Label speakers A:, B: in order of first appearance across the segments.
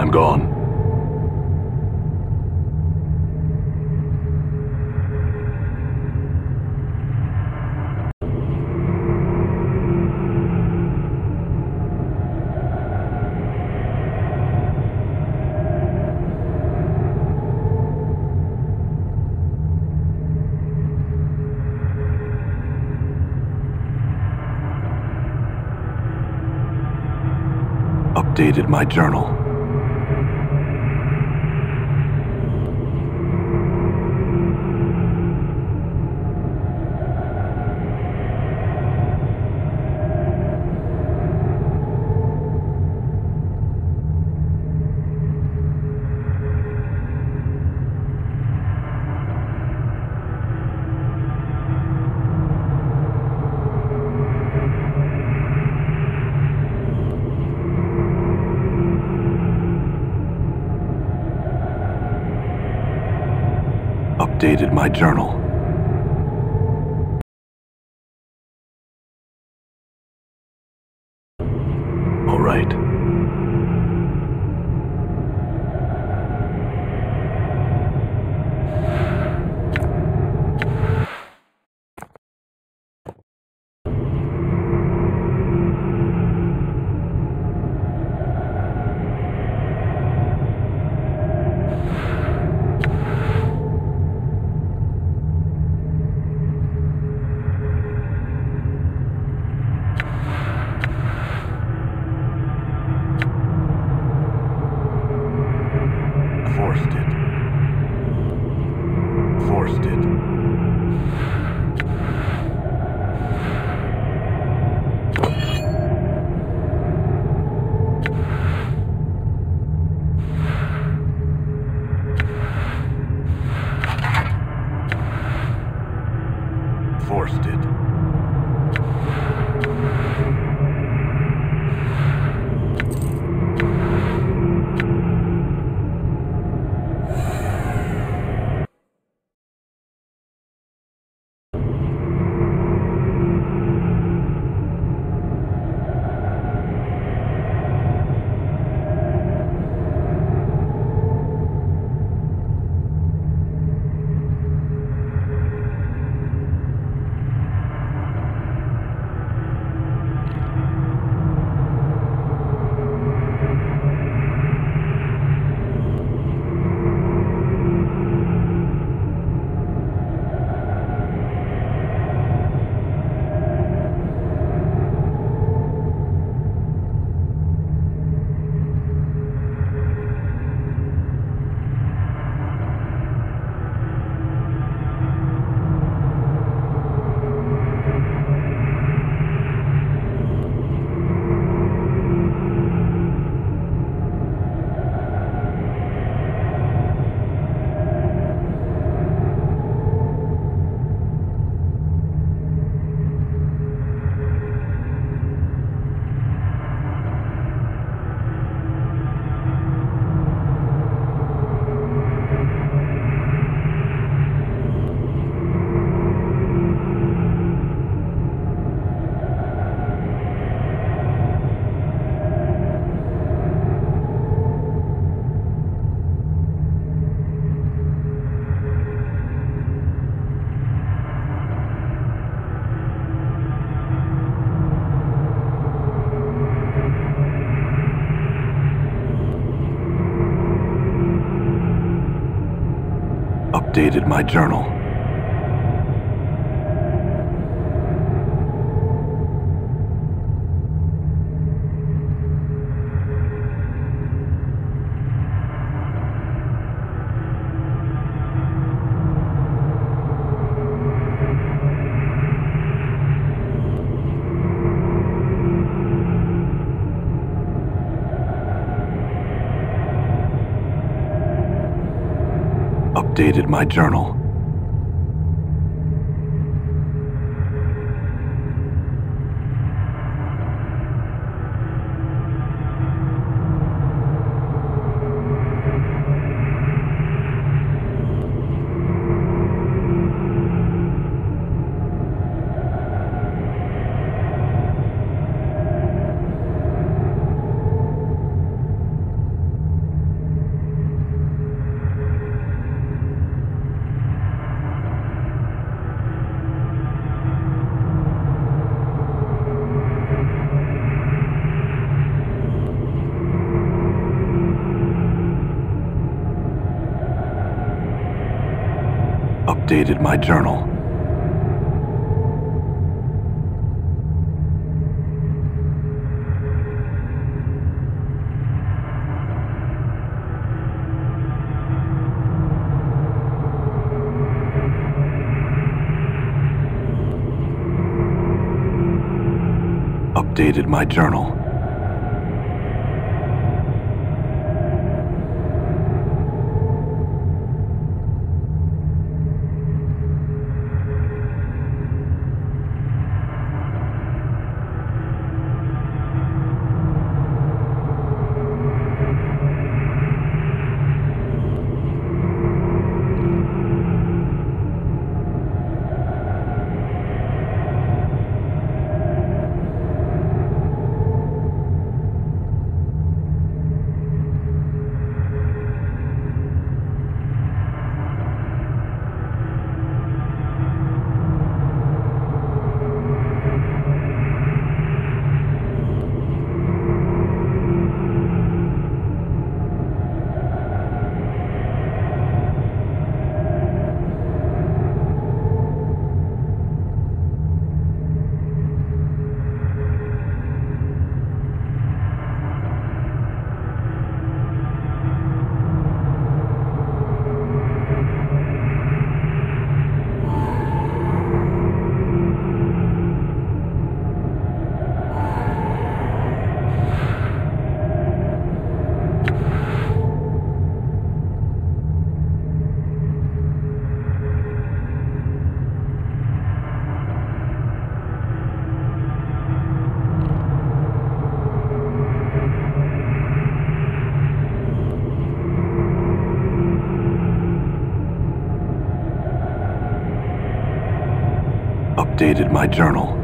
A: I'm gone. Updated my journal. Updated my journal. Updated my journal. Updated my journal. Updated my journal. Updated my journal. Updated my journal.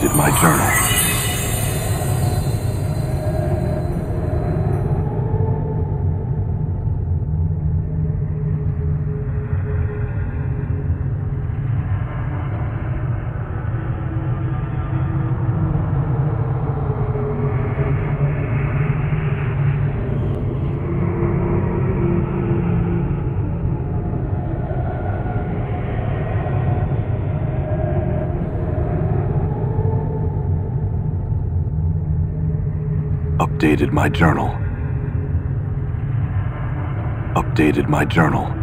A: Updated my journal. Updated my journal. Updated my journal.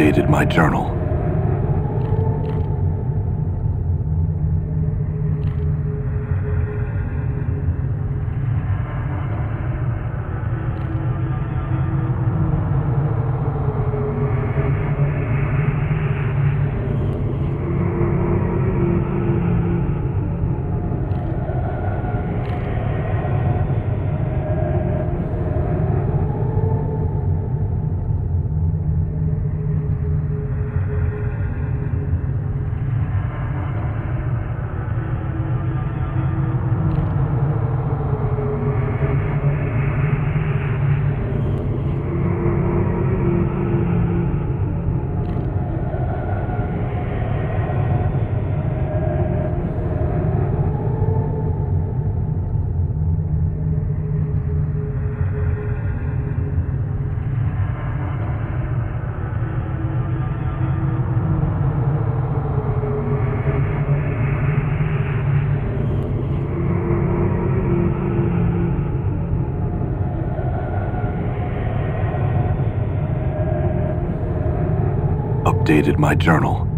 A: Updated my journal. Updated my journal.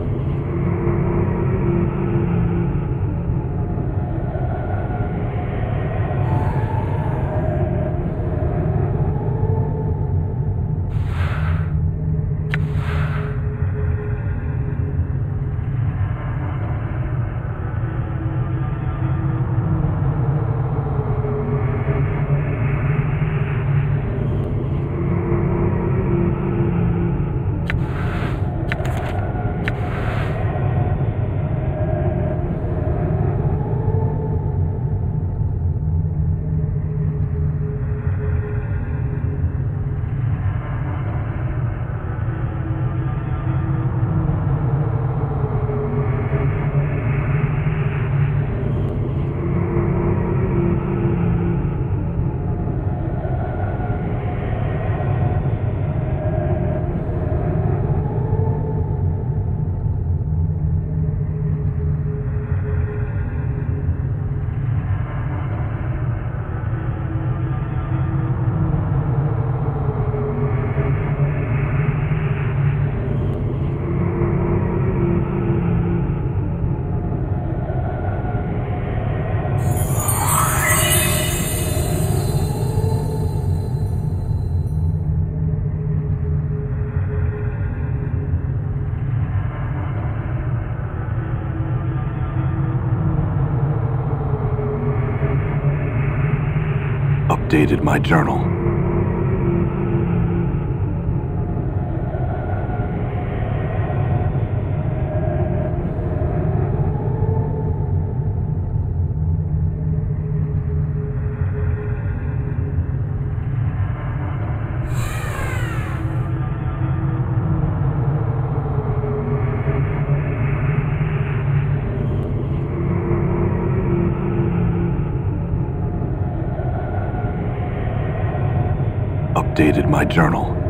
A: you Updated my journal. Updated my journal.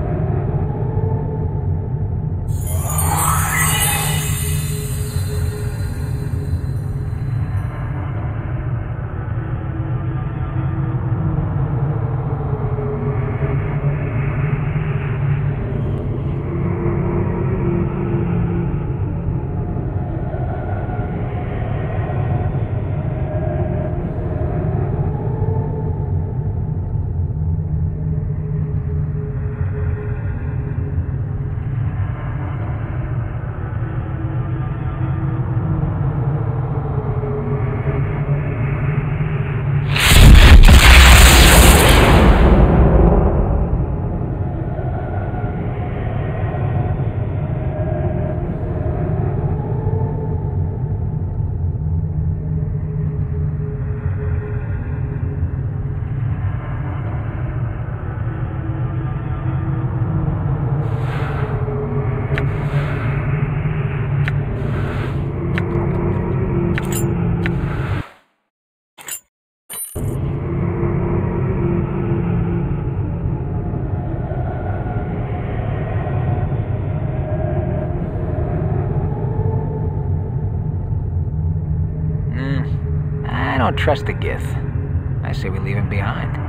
B: Trust the Gith. I say we leave him behind.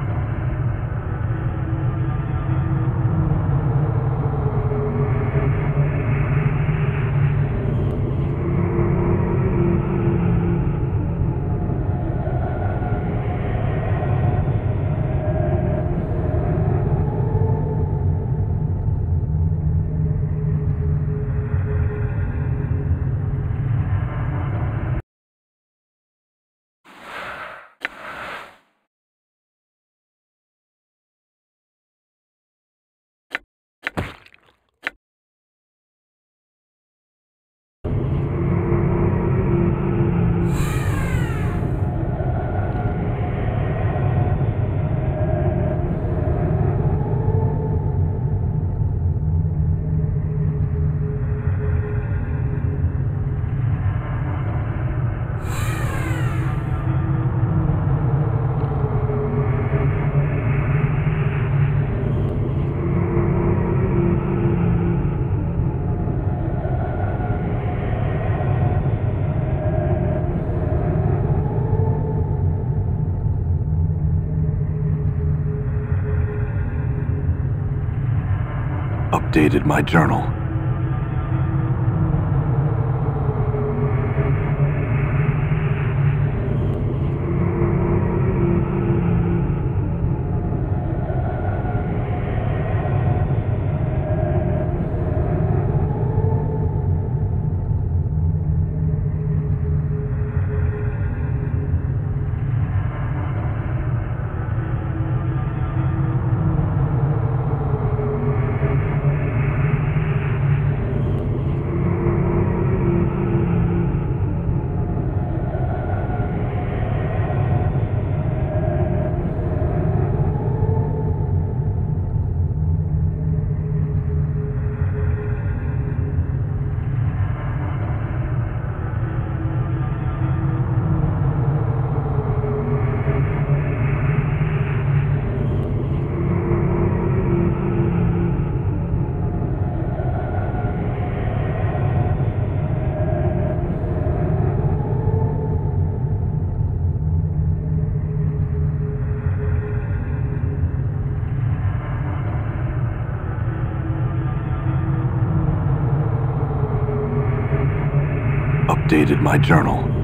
A: Updated my journal. Updated my journal.